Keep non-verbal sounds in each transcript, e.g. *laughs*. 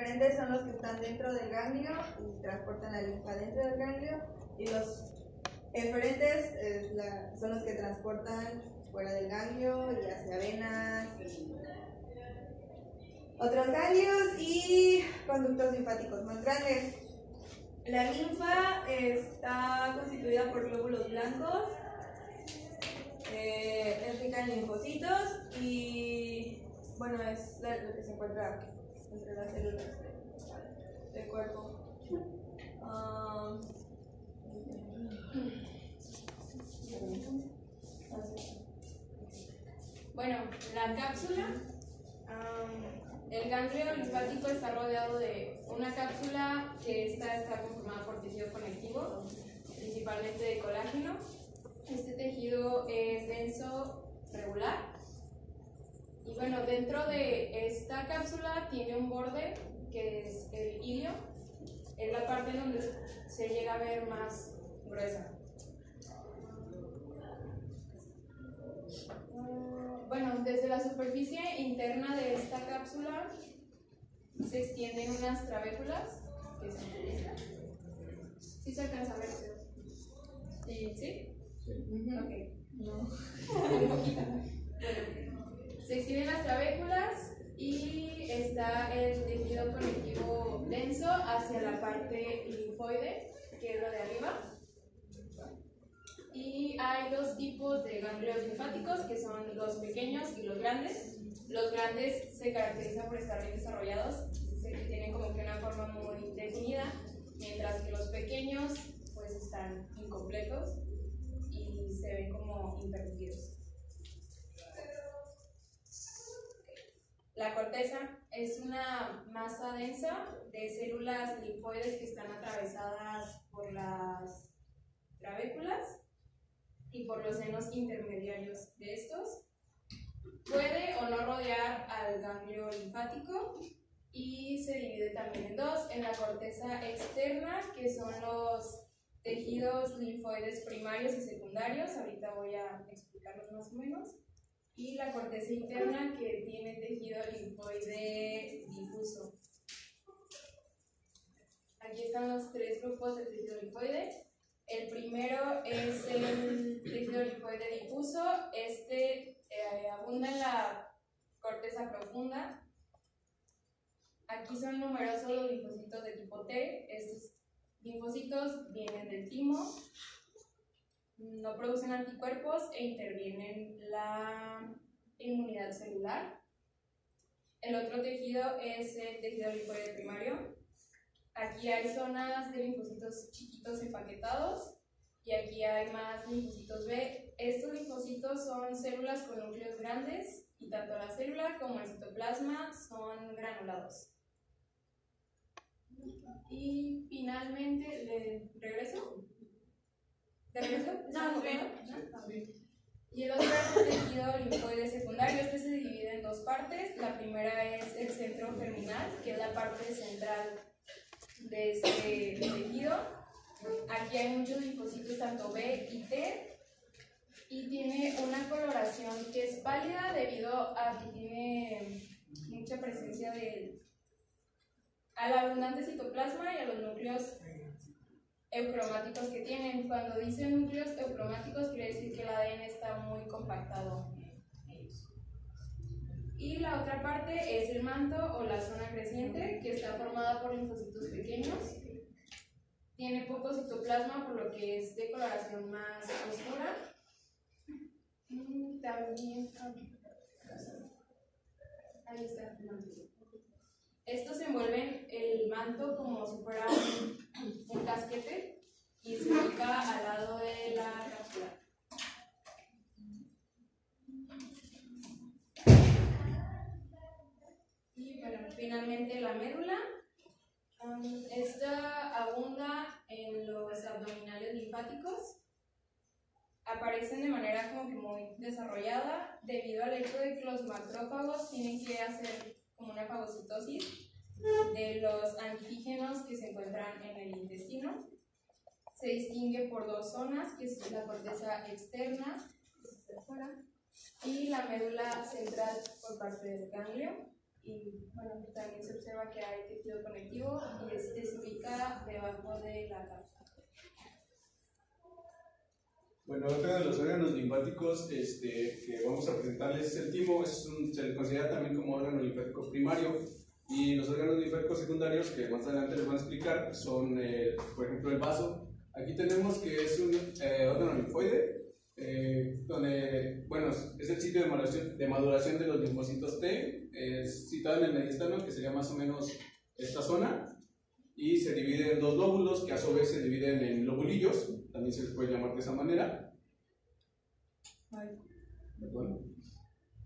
eferentes son los que están dentro del ganglio y transportan la linfa dentro del ganglio. Y los eferentes son los que transportan fuera del ganglio y hacia venas otros ganglios y conductos linfáticos más grandes. La linfa está constituida por glóbulos blancos, eh, linfocitos y bueno, es lo que se encuentra entre las células del cuerpo. Bueno, la cápsula, am, el ganglio linfático está rodeado de una cápsula que está conformada por tejido conectivo, principalmente de colágeno. Este tejido es denso, regular. Y bueno, dentro de esta cápsula tiene un borde que es el hilio, es la parte donde se llega a ver más gruesa. Bueno, desde la superficie interna de esta cápsula se extienden unas trabéculas que son estas. ¿Sí se alcanza a ver? ¿Sí? ¿Sí? Ok. No. Un *laughs* poquito. Bueno, se extienden las trabéculas y está el tejido conectivo denso hacia la parte linfoide, que es la de arriba. Y hay dos tipos de ganglios linfáticos, que son los pequeños y los grandes. Los grandes se caracterizan por estar bien desarrollados, tienen como que una forma muy definida, mientras que los pequeños pues están incompletos y se ven como interrumpidos. La corteza es una masa densa de células linfoides que están atravesadas por las trabéculas y por los senos intermediarios de estos. Puede o no rodear al ganglio linfático y se divide también en dos, en la corteza externa, que son los tejidos linfoides primarios y secundarios, ahorita voy a explicarlos más o menos, y la corteza interna, que tiene tejido linfoide difuso. Aquí están los tres grupos de tejido linfoide. El primero es el tejido linfoide difuso. Este eh, abunda en la corteza profunda. Aquí son numerosos los linfocitos de tipo T. Estos linfocitos vienen del timo, no producen anticuerpos e intervienen la inmunidad celular. El otro tejido es el tejido linfoide primario. Aquí hay zonas de linfocitos chiquitos empaquetados y aquí hay más linfocitos B. Estos linfocitos son células con núcleos grandes y tanto la célula como el citoplasma son granulados. Y finalmente, ¿le regreso? ¿De regreso? ¿Estamos bien? ¿No? Y el otro es el tejido linfoide secundario. Este se divide en dos partes. La primera es el centro germinal, que es la parte central de este tejido. Aquí hay muchos linfocitos, tanto B y T, y tiene una coloración que es pálida debido a que tiene mucha presencia de al abundante citoplasma y a los núcleos eucromáticos que tienen. Cuando dicen núcleos eucromáticos quiere decir que el ADN está muy compactado. Y la otra parte es el manto o la zona creciente, que está formada por linfocitos pequeños. Tiene poco citoplasma, por lo que es de coloración más oscura. También. Ahí está. Estos envuelven el manto como si fuera un, casquete y se ubica al lado de la cápsula. Y bueno, finalmente la médula. Um, esta abunda en los abdominales linfáticos. Aparecen de manera como que muy desarrollada debido al hecho de que los macrófagos tienen que hacer los antígenos que se encuentran en el intestino. Se distingue por dos zonas, que es la corteza externa y la médula central por parte del ganglio. y bueno, también se observa que hay tejido conectivo y se ubica debajo de la cápsula. Bueno, otro de los órganos linfáticos este, que vamos a presentarles es el timo, es un, se le considera también como órgano linfático primario. Y los órganos linfáticos secundarios, que más adelante les voy a explicar, son, eh, por ejemplo, el vaso. Aquí tenemos que es un eh, órgano linfoide, eh, donde, bueno, es el sitio de maduración, de maduración de los linfocitos T, es situado en el mediastano, que sería más o menos esta zona, y se divide en dos lóbulos, que a su vez se dividen en lobulillos, también se les puede llamar de esa manera. Bueno.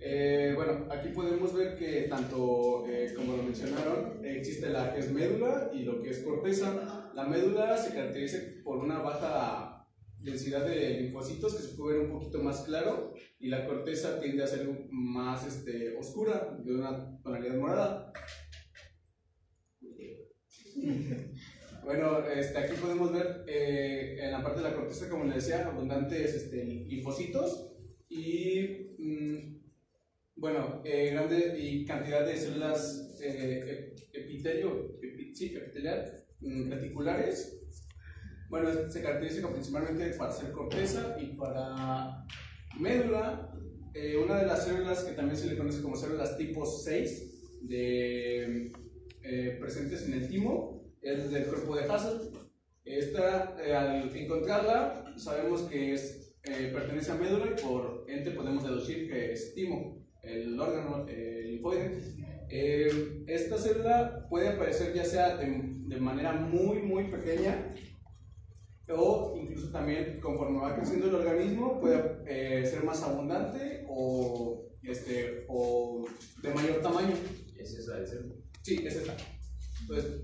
Eh, bueno, aquí podemos ver que tanto, eh, como lo mencionaron, existe la que es médula y lo que es corteza. La médula se caracteriza por una baja densidad de linfocitos que se puede ver un poquito más claro y la corteza tiende a ser más este, oscura, de una tonalidad morada. Bueno, este, aquí podemos ver eh, en la parte de la corteza, como les decía, abundantes este, linfocitos y mm, bueno, eh, grande y cantidad de células eh, epitelio, sí, epitelial, mm, reticulares. Bueno, se caracteriza principalmente para ser corteza y para médula. Eh, una de las células que también se le conoce como células tipo 6 de, eh, presentes en el timo es del cuerpo de Hassel. Esta, eh, al encontrarla, sabemos que es, pertenece a médula y por ente podemos deducir que es timo el órgano el linfoide. Eh, esta célula puede aparecer ya sea de, de, manera muy, muy pequeña o incluso también conforme va creciendo el organismo puede eh, ser más abundante o, este, o de mayor tamaño. ¿Es esa el célula? Sí, es esa. Entonces,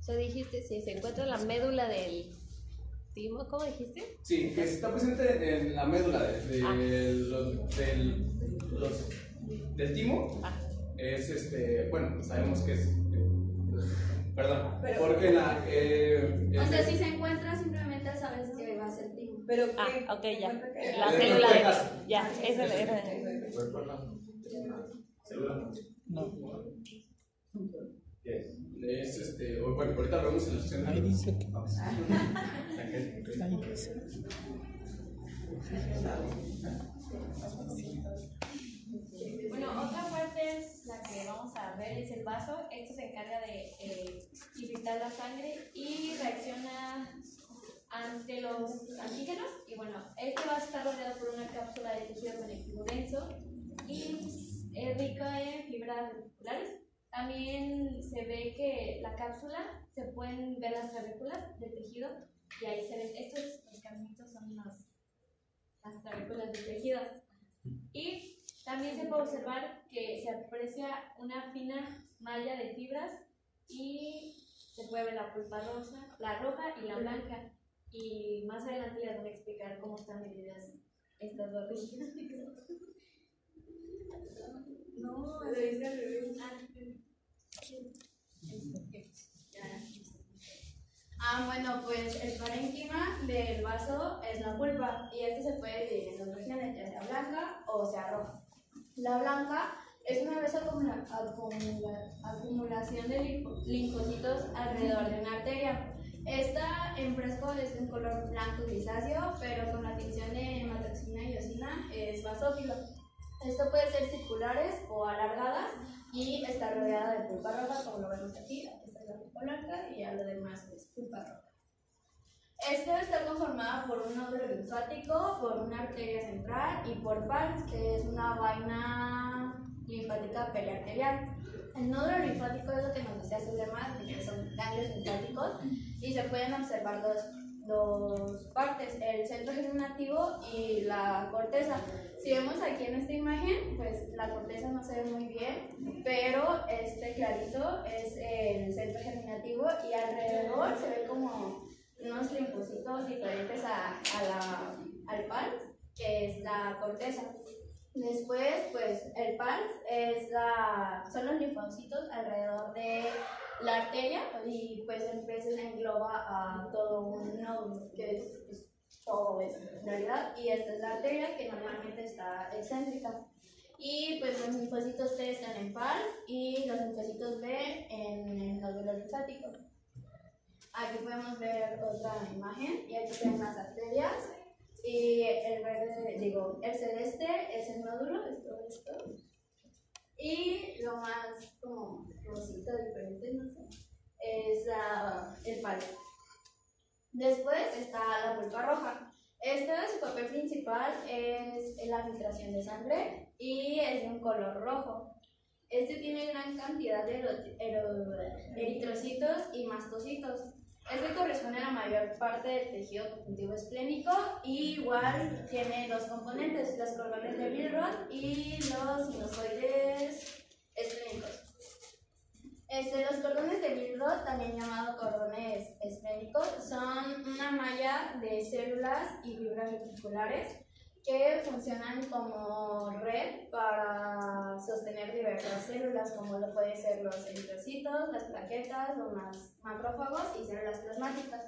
o sea, dijiste, si se encuentra en la médula del timo, ¿cómo dijiste? Sí, que está presente en la médula de, de ah. los, del, los del timo ah. es este, bueno, sabemos que es. *laughs* Perdón, pero, porque la. Eh, o sea, si se encuentra, simplemente sabes que va a ser timo. Pero ah, ok, ya. La célula de. Ya, esa era. ¿Célula? No. ¿Qué es? Es este. Bueno, ahorita lo vemos en la sección. Ahí dice que. Ahí dice. Otra parte es la que vamos a ver, es el vaso. Esto se encarga de eh, la sangre y reacciona ante los antígenos. Y bueno, este va a estar rodeado por una cápsula de tejido conectivo denso y es rica en fibras reticulares. También se ve que la cápsula se pueden ver las clavículas del tejido y ahí se ven, estos los caminitos son los, las clavículas del tejido. Y también se puede observar que se aprecia una fina malla de fibras y se puede ver la pulpa rosa, la roja y la blanca. Y más adelante les voy a explicar cómo están divididas estas dos regiones. *laughs* No, lo dice al revés. Ah, bueno, pues el parénquima del vaso es la pulpa y este se puede dividir en dos regiones, ya sea blanca o sea roja. La blanca es una vez acumula, acumulación de linfocitos alrededor de una arteria. Esta en fresco es de un color blanco grisáceo, pero con la tinción de hematoxina y eosina es basófilo. Esto puede ser circulares o alargadas y está rodeada de pulpa roja, como lo vemos aquí. Esta es la pulpa blanca y ya lo demás es pulpa roja. Esto está conformado por un nódulo linfático, por una arteria central y por pars, que es una vaina linfática periarterial. El nódulo linfático es lo que nos decía Zulema, que son ganglios linfáticos, y se pueden observar dos, dos partes, el centro germinativo y la corteza. Si vemos aquí en esta imagen, pues la corteza no se ve muy bien, pero este clarito es el centro germinativo y alrededor se ve como unos linfocitos diferentes a, a la, al PALS, que es la corteza. Después, pues el PALS es la, son los linfocitos alrededor de la arteria y pues el pez engloba a todo un nódulo, que es pues, todo eso en realidad. Y esta es la arteria que normalmente está excéntrica. Y pues los linfocitos T están en PAL y los linfocitos B en el nódulo linfático. Aquí podemos ver otra imagen y aquí tenemos las arterias. Y el verde, digo, el celeste es el nódulo, es todo esto. Y lo más como rosita diferente, no sé, es la, el palo. Después está la pulpa roja. Esta, su papel principal es la filtración de sangre y es de un color rojo. Este tiene gran cantidad de eritrocitos y mastocitos. Este corresponde a la mayor parte del tejido conjuntivo esplénico y igual tiene dos componentes, los cordones de Milrod y los sinusoides esplénicos. Este, los cordones de Milrod, también llamados cordones esplénicos, son una malla de células y fibras reticulares que funcionan como red para sostener diversas células, como lo pueden ser los eritrocitos, las plaquetas, los macrófagos y células plasmáticas.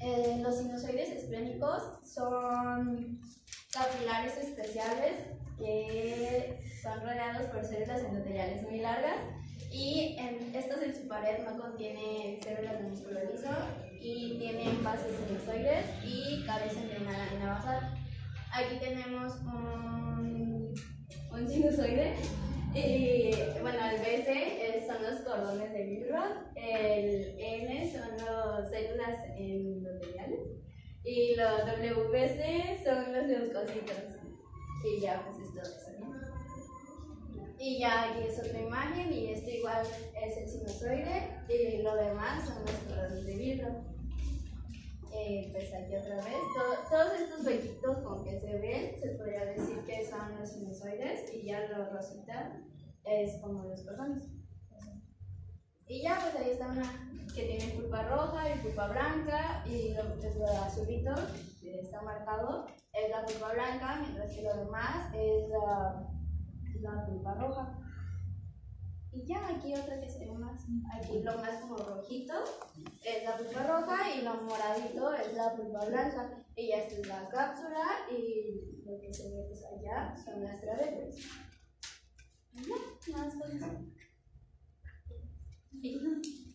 Eh, los sinusoides esplénicos son capilares especiales que son rodeados por células endoteliales muy largas y en, estos en su pared no contienen células de músculo liso y tienen bases sinusoides y carecen de una lámina basal. Aquí tenemos un, un sinusoide y bueno, el BC es- son los cordones de Milrod, el N son las células endoteliales y los WBC son los leucocitos. Y ya, pues es todo eso, ¿no? Y ya aquí es otra imagen y este igual es el sinusoide y lo demás son los cordones de Milrod. Pues aquí otra vez, to- todos estos huequitos con que se ven, se podría decir que son los sinusoides y ya lo rosita es como los cordones. Y ya, pues ahí está una que tiene pulpa roja y pulpa blanca y lo que es lo azulito que está marcado es la pulpa blanca, mientras que lo demás es la, la pulpa roja. Y ya aquí otra que sería más, aquí lo más como rojito es la pulpa roja y lo moradito es la pulpa blanca. Y ya es la cápsula y lo que se ve pues allá son las travetas. Ya, más cosas. *laughs*